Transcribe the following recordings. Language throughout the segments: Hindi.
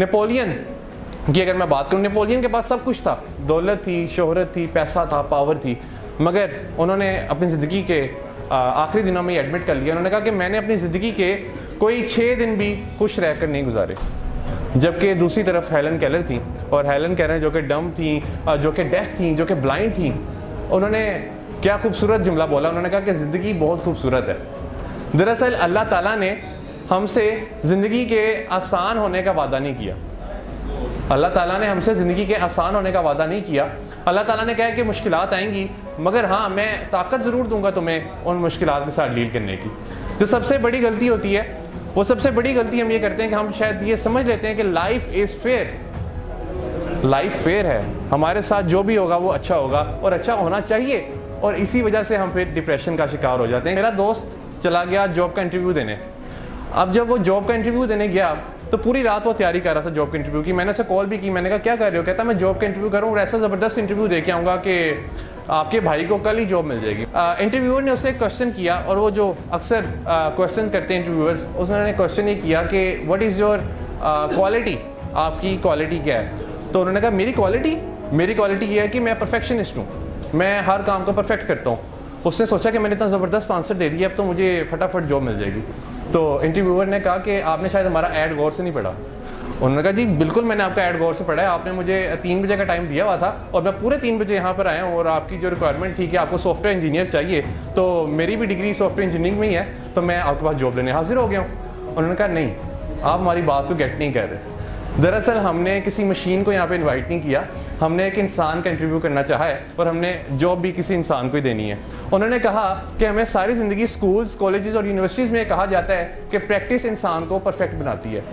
नेपोलियन की अगर मैं बात करूँ, नेपोलियन के पास सब कुछ था। दौलत थी, शोहरत थी, पैसा था पावर थी। मगर उन्होंने अपनी ज़िंदगी के आखिरी दिनों में एडमिट कर लिया। उन्होंने कहा कि मैंने अपनी ज़िंदगी के कोई छः दिन भी खुश रहकर नहीं गुजारे। जबकि दूसरी तरफ़ हेलन कैलर थी और हेलन कैलर जो कि डम थी जो कि डेफ थी, जो कि ब्लाइंड थी, उन्होंने क्या खूबसूरत जुमला बोला। उन्होंने कहा कि ज़िंदगी बहुत खूबसूरत है। दरअसल अल्लाह ताला ने हमसे ज़िंदगी के आसान होने का वादा नहीं किया। अल्लाह ताला ने हमसे ज़िंदगी के आसान होने का वादा नहीं किया। अल्लाह ताला ने कहा कि मुश्किल आएँगी, मगर हाँ मैं ताकत ज़रूर दूँगा तुम्हें उन मुश्किल के साथ डील करने की। जो सबसे बड़ी गलती होती है, वो सबसे बड़ी गलती हम ये करते हैं कि हम शायद ये समझ लेते हैं कि life is fair life fair है। हमारे साथ जो भी होगा, वो अच्छा होगा और अच्छा होना चाहिए और इसी वजह से हम फिर डिप्रेशन का शिकार हो जाते हैं। मेरा दोस्त चला गया जॉब का इंटरव्यू देने। अब जब वो जॉब का इंटरव्यू देने गया तो पूरी रात वो तैयारी कर रहा था जॉब के इंटरव्यू की। मैंने उसे कॉल भी की, मैंने कहा, क्या कर रहे हो? कहता, मैं जॉब का इंटरव्यू करूँ और ऐसा ज़बरदस्त इंटरव्यू दे के आऊँगा कि आपके भाई को कल ही जॉब मिल जाएगी. इंटरव्यूअर ने उससे क्वेश्चन किया और वो जो अक्सर क्वेश्चन करते हैं इंटरव्यूअर्स उसने क्वेश्चन ये किया कि वट इज़ योर क्वालिटी आपकी क्वालिटी क्या है? तो उन्होंने कहा, मेरी क्वालिटी मेरी क्वालिटी ये है कि मैं परफेक्शनिस्ट हूँ। मैं हर काम को परफेक्ट करता हूँ। उसने सोचा कि मैंने इतना ज़बरदस्त आंसर दे दिया, अब तो मुझे फटाफट जॉब मिल जाएगी। तो इंटरव्यूअर ने कहा कि आपने शायद हमारा ऐड गौर से नहीं पढ़ा। उन्होंने कहा, जी, बिल्कुल मैंने आपका ऐड गौर से पढ़ा है। आपने मुझे तीन बजे का टाइम दिया हुआ था और मैं पूरे तीन बजे यहाँ पर आया हूँ और आपकी जो रिक्वायरमेंट थी कि आपको सॉफ्टवेयर इंजीनियर चाहिए तो मेरी भी डिग्री सॉफ्टवेयर इंजीनियरिंग में ही है तो मैं आपके पास जॉब लेने हाजिर हो गया हूँ। उन्होंने कहा, नहीं, आप हमारी बात को गेट नहीं कर रहे। दरअसल हमने किसी मशीन को यहाँ पे इनवाइट नहीं किया। हमने एक इंसान का इंटरव्यू करना चाहा है और हमने जॉब भी किसी इंसान को ही देनी है। उन्होंने कहा कि हमें सारी ज़िंदगी स्कूल्स कॉलेजेस और यूनिवर्सिटीज़ में कहा जाता है कि प्रैक्टिस इंसान को परफेक्ट बनाती है,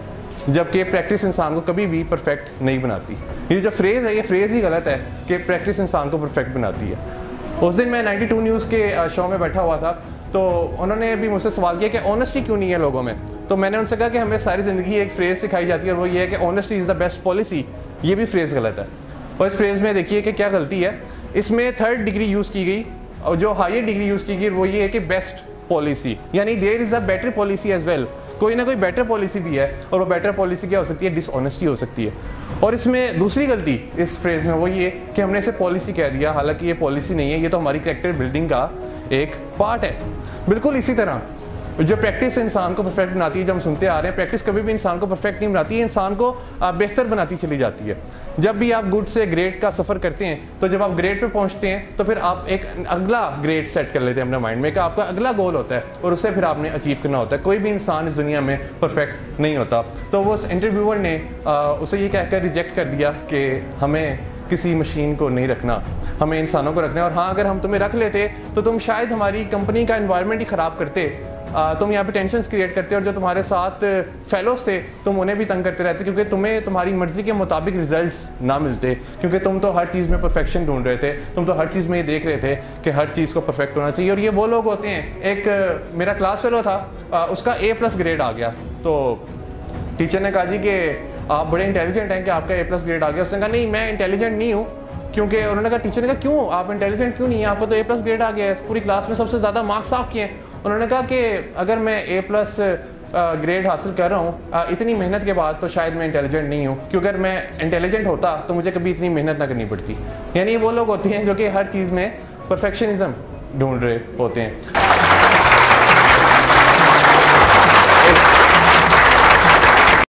जबकि प्रैक्टिस इंसान को कभी भी परफेक्ट नहीं बनाती। ये जो फ्रेज़ है, ये फ्रेज़ ही गलत है कि प्रैक्टिस इंसान को परफेक्ट बनाती है। उस दिन मैं 92 न्यूज़ के शो में बैठा हुआ था तो उन्होंने भी मुझसे सवाल किया कि ऑनेस्टी क्यों नहीं है लोगों में? तो मैंने उनसे कहा कि हमें सारी ज़िंदगी एक फ्रेज़ सिखाई जाती है और वो ये है कि honesty is the best policy ये भी फ्रेज़ गलत है। और इस फ्रेज़ में देखिए कि क्या गलती है। इसमें थर्ड डिग्री यूज़ की गई और जो हायर डिग्री यूज़ की गई, वो ये है कि बेस्ट पॉलिसी यानी there is a better policy as well कोई ना कोई बेटर पॉलिसी भी है और वो बेटर पॉलिसी क्या हो सकती है? डिसऑनेस्टी हो सकती है। और इसमें दूसरी गलती इस फ्रेज में वो ये कि हमने इसे पॉलिसी कह दिया। हालाँकि ये पॉलिसी नहीं है, ये तो हमारी करेक्टर बिल्डिंग का एक पार्ट है। बिल्कुल इसी तरह जो प्रैक्टिस इंसान को परफेक्ट बनाती है जो हम सुनते आ रहे हैं प्रैक्टिस कभी भी इंसान को परफेक्ट नहीं बनाती है इंसान को बेहतर बनाती चली जाती है। जब भी आप गुड से ग्रेड का सफ़र करते हैं तो जब आप ग्रेड पे पहुँचते हैं तो फिर आप एक अगला ग्रेड सेट कर लेते हैं अपने माइंड में कि आपका अगला गोल होता है और उसे फिर आपने अचीव करना होता है। कोई भी इंसान इस दुनिया में परफेक्ट नहीं होता। तो वो उस इंटरव्यूअर ने आ, उसे ये कहकर रिजेक्ट कर दिया कि हमें किसी मशीन को नहीं रखना हमें इंसानों को रखना है। और हाँ अगर हम तुम्हें रख लेते तो तुम शायद हमारी कंपनी का इन्वायरमेंट ही ख़राब करते। तुम यहाँ पे टेंशन क्रिएट करते हो और जो तुम्हारे साथ फेलोज थे, तुम उन्हें भी तंग करते रहते, क्योंकि तुम्हें तुम्हारी मर्ज़ी के मुताबिक रिज़ल्ट ना मिलते, क्योंकि तुम तो हर चीज़ में परफेक्शन ढूंढ रहे थे, तुम तो हर चीज़ में ये देख रहे थे कि हर चीज़ को परफेक्ट होना चाहिए, और ये वो लोग होते हैं, एक मेरा क्लास फेलो था उसका ए प्लस ग्रेड आ गया तो टीचर ने कहा जी कि आप बड़े इंटेलिजेंट हैं कि आपका ए प्लस ग्रेड आ गया, उसने कहा, नहीं, मैं इंटेलिजेंट नहीं हूँ, क्योंकि उन्होंने कहा टीचर ने कहा, क्यों? आप इंटेलिजेंट क्यों नहीं है? आपको तो ए प्लस ग्रेड आ गया है पूरी क्लास में सबसे ज़्यादा मार्क्स आप किए उन्होंने कहा कि अगर मैं ए प्लस ग्रेड हासिल कर रहा हूँ uh, इतनी मेहनत के बाद तो शायद मैं इंटेलिजेंट नहीं हूँ, क्योंकि अगर मैं इंटेलिजेंट होता तो मुझे कभी इतनी मेहनत ना करनी पड़ती। यानी वो लोग होते हैं जो कि हर चीज़ में परफेक्शनिज्म ढूंढ रहे होते हैं।